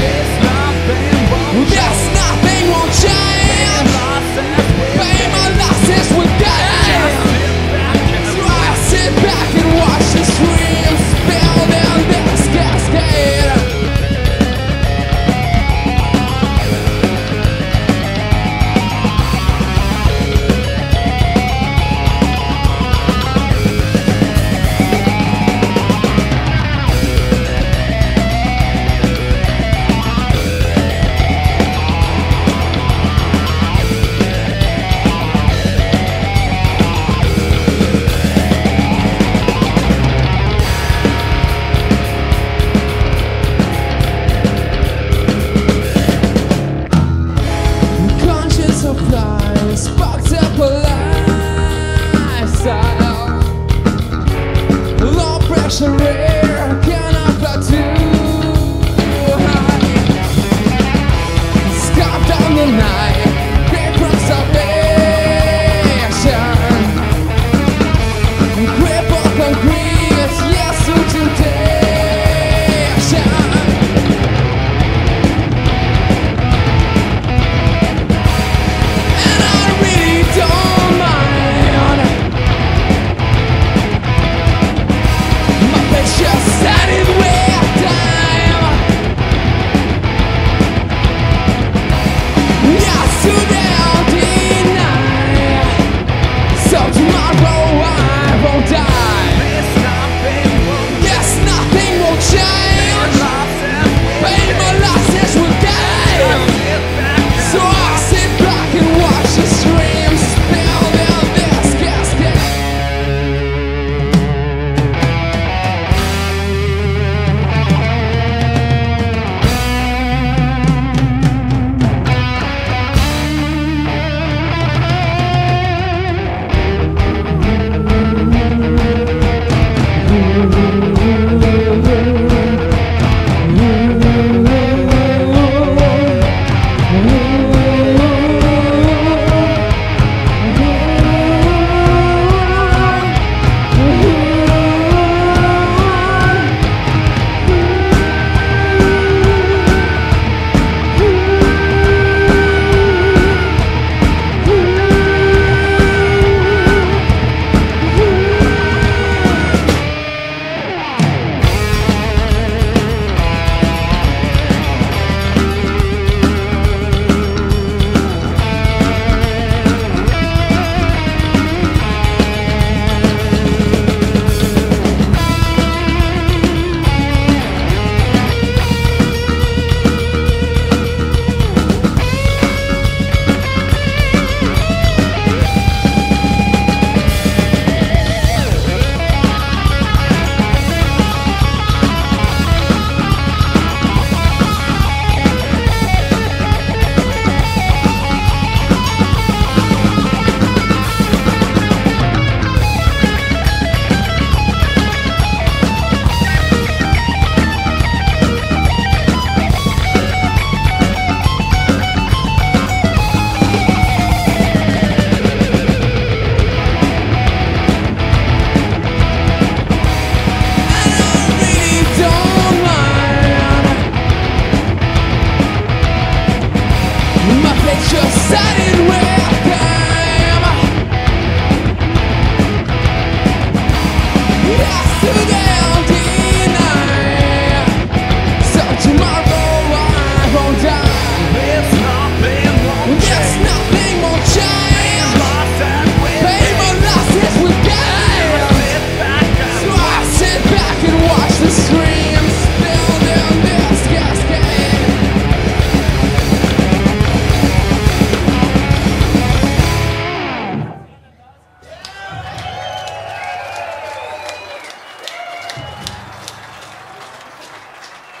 Die Yesterday. down.